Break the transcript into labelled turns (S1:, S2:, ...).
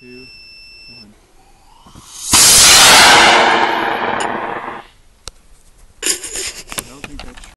S1: two, one.